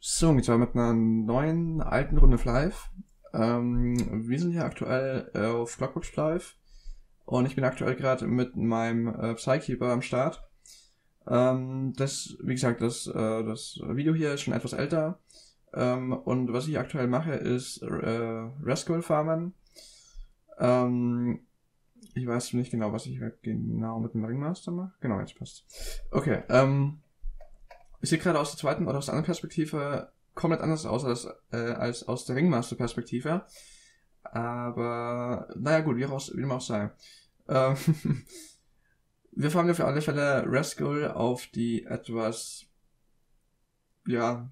So, und zwar mit einer neuen alten Runde Live. Ähm, wir sind hier aktuell äh, auf Clockbox Live und ich bin aktuell gerade mit meinem äh, Psykeeper am Start. Ähm, das, wie gesagt, das, äh, das Video hier ist schon etwas älter. Ähm, und was ich aktuell mache, ist äh, Rascal farmen. Ähm, ich weiß nicht genau, was ich genau mit dem Ringmaster mache. Genau, jetzt passt. Okay, ähm, ich sehe gerade aus der zweiten oder aus der anderen Perspektive komplett anders aus als, äh, als aus der Ringmaster-Perspektive. Aber, naja gut, wie, raus, wie dem auch sei. Ähm, wir fahren für alle Fälle Rascal auf die etwas, ja,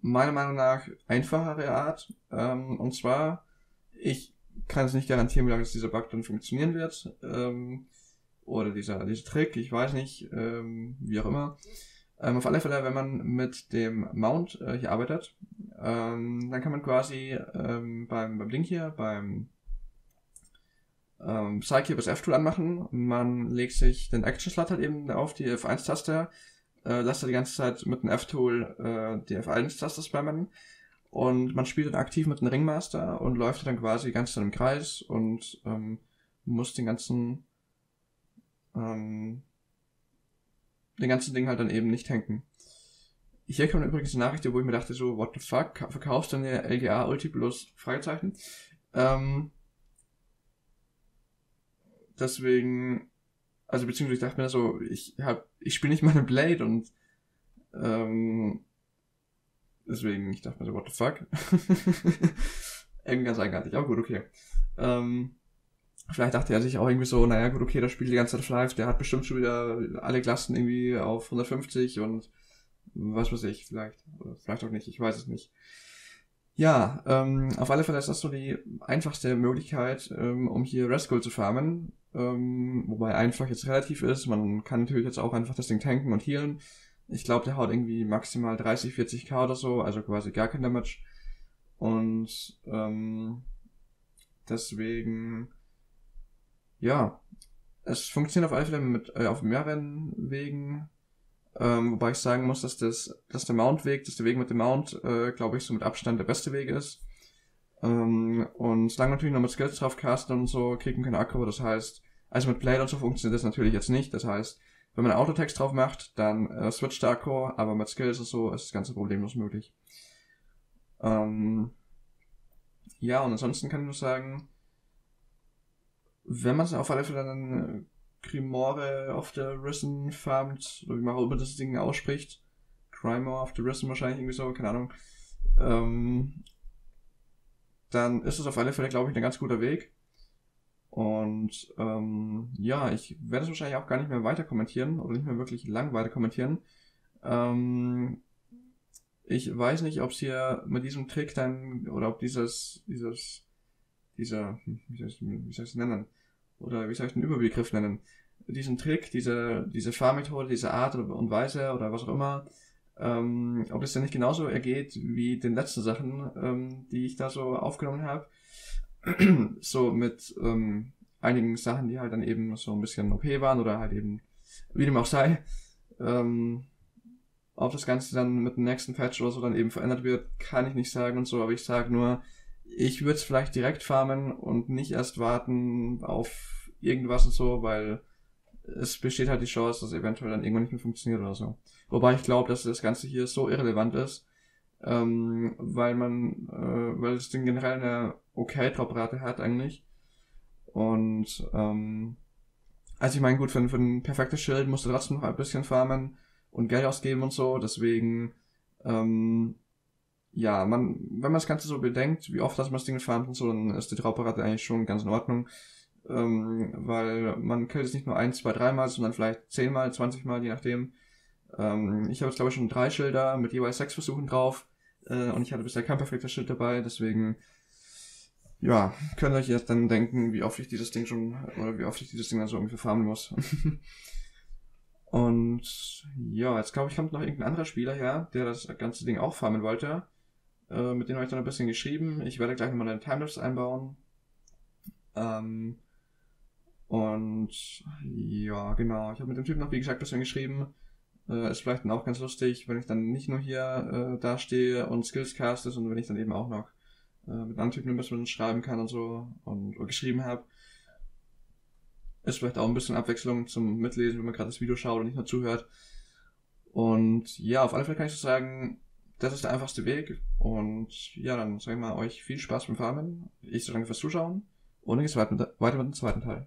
meiner Meinung nach einfachere Art. Ähm, und zwar, ich kann es nicht garantieren, wie lange dieser Bug dann funktionieren wird. Ähm, oder dieser, dieser Trick, ich weiß nicht, ähm, wie auch immer. Ähm, auf alle Fälle, wenn man mit dem Mount äh, hier arbeitet, ähm, dann kann man quasi ähm, beim, beim Link hier, beim ähm, Psyche bis F-Tool anmachen. Man legt sich den Action-Slot halt eben auf die F1-Taste, äh, lässt er die ganze Zeit mit dem F-Tool äh, die F1-Taste spammen und man spielt dann aktiv mit dem Ringmaster und läuft dann quasi ganz in einem Kreis und ähm, muss den ganzen ähm, den ganzen Ding halt dann eben nicht tanken. Hier kommt übrigens eine Nachricht, wo ich mir dachte so, what the fuck, verkaufst du eine LGA Ulti plus Fragezeichen? Ähm, deswegen, also beziehungsweise ich dachte mir so, ich hab, ich spiele nicht meine Blade und ähm, deswegen, ich dachte mir so, what the fuck? irgendwie ganz eigenartig, aber gut, okay. Ähm, Vielleicht dachte er sich auch irgendwie so, naja gut, okay, der spielt die ganze Zeit live, der hat bestimmt schon wieder alle Klassen irgendwie auf 150 und was weiß ich, vielleicht. Oder vielleicht auch nicht, ich weiß es nicht. Ja, ähm, auf alle Fälle ist das so die einfachste Möglichkeit, ähm, um hier Rascal zu farmen. Ähm, wobei einfach jetzt relativ ist. Man kann natürlich jetzt auch einfach das Ding tanken und healen. Ich glaube, der haut irgendwie maximal 30, 40k oder so, also quasi gar kein Damage. Und ähm, deswegen ja, es funktioniert auf alle Fälle mit, äh, auf mehreren Wegen. Ähm, wobei ich sagen muss, dass das, dass der Mount-Weg, dass der Weg mit dem Mount, äh, glaube ich, so mit Abstand der beste Weg ist. Ähm, und solange natürlich noch mit Skills drauf casten und so, kriegen keine Akku, das heißt, also mit Blade und so funktioniert das natürlich jetzt nicht. Das heißt, wenn man Autotext drauf macht, dann äh, switcht der Akku, aber mit Skills und so ist das Ganze problemlos möglich. Ähm, ja, und ansonsten kann ich nur sagen, wenn man es auf alle Fälle dann Grimore of the Risen farmt, oder wie man auch immer das Ding ausspricht, Grimore of the Risen wahrscheinlich irgendwie so, keine Ahnung, ähm, dann ist es auf alle Fälle, glaube ich, ein ganz guter Weg. Und ähm, ja, ich werde es wahrscheinlich auch gar nicht mehr weiter kommentieren oder nicht mehr wirklich lang weiter kommentieren. Ähm, ich weiß nicht, ob es hier mit diesem Trick dann oder ob dieses, dieses, dieser, ich, wie soll ich es nennen? Oder wie soll ich den Überbegriff nennen, diesen Trick, diese, diese Fahrmethode, diese Art und Weise oder was auch immer, ähm, ob es denn nicht genauso ergeht wie den letzten Sachen, ähm, die ich da so aufgenommen habe. so mit ähm, einigen Sachen, die halt dann eben so ein bisschen OP waren oder halt eben, wie dem auch sei. Ähm, ob das Ganze dann mit dem nächsten Patch oder so dann eben verändert wird, kann ich nicht sagen und so, aber ich sage nur, ich würde es vielleicht direkt farmen und nicht erst warten auf irgendwas und so, weil es besteht halt die Chance, dass es eventuell dann irgendwann nicht mehr funktioniert oder so. Wobei ich glaube, dass das Ganze hier so irrelevant ist, ähm, weil man, äh, weil das Ding generell eine okay Droprate hat eigentlich. Und ähm, also ich meine, gut, für, für ein perfektes Schild musst du trotzdem noch ein bisschen farmen und Geld ausgeben und so, deswegen ähm, ja, man, wenn man das Ganze so bedenkt, wie oft das man das Ding farmt und so, dann ist die Trauparate eigentlich schon ganz in Ordnung. Ähm, weil man killt es nicht nur ein, zwei, dreimal, sondern vielleicht zehnmal, zwanzigmal, je nachdem. Ähm, ich habe jetzt glaube ich schon drei Schilder mit jeweils sechs Versuchen drauf. Äh, und ich hatte bisher kein perfektes Schild dabei, deswegen ja, könnt ihr euch jetzt dann denken, wie oft ich dieses Ding schon, oder wie oft ich dieses Ding dann so irgendwie farmen muss. und ja, jetzt glaube ich, kommt noch irgendein anderer Spieler her, der das ganze Ding auch farmen wollte. Äh, mit denen habe ich dann ein bisschen geschrieben. Ich werde gleich nochmal eine Timelapse einbauen. Ähm, und ja, genau. Ich habe mit dem Typen noch, wie gesagt, ein bisschen geschrieben. Äh, ist vielleicht dann auch ganz lustig, wenn ich dann nicht nur hier äh, dastehe und Skills caste, sondern wenn ich dann eben auch noch äh, mit anderen Typen ein bisschen schreiben kann und so und geschrieben habe. Ist vielleicht auch ein bisschen Abwechslung zum Mitlesen, wenn man gerade das Video schaut und nicht nur zuhört. Und ja, auf alle Fälle kann ich so sagen, das ist der einfachste Weg. Und ja, dann sage ich mal euch viel Spaß beim Farmen. Ich so danke fürs Zuschauen. Und dann geht's weiter mit, weiter mit dem zweiten Teil.